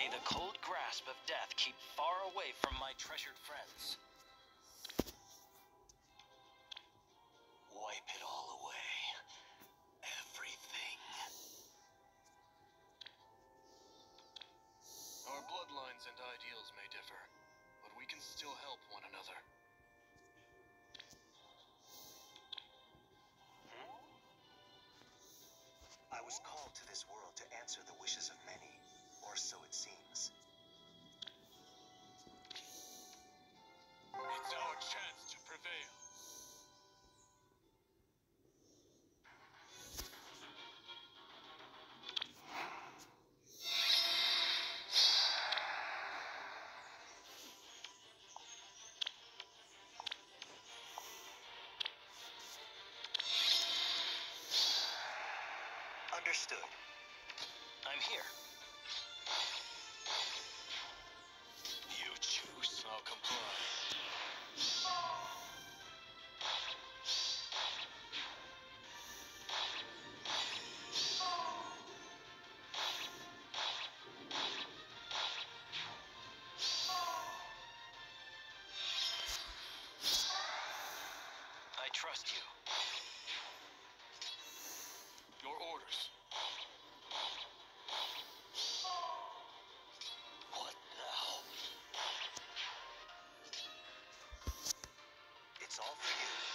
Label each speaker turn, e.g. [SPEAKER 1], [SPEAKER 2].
[SPEAKER 1] May the cold grasp of death keep far away from my treasured friends. Wipe it all away. Everything.
[SPEAKER 2] Our bloodlines and ideals may differ, but we can still help one another.
[SPEAKER 3] Understood.
[SPEAKER 1] I'm here.
[SPEAKER 2] You choose, I'll comply.
[SPEAKER 1] I trust you. Your orders. all for you.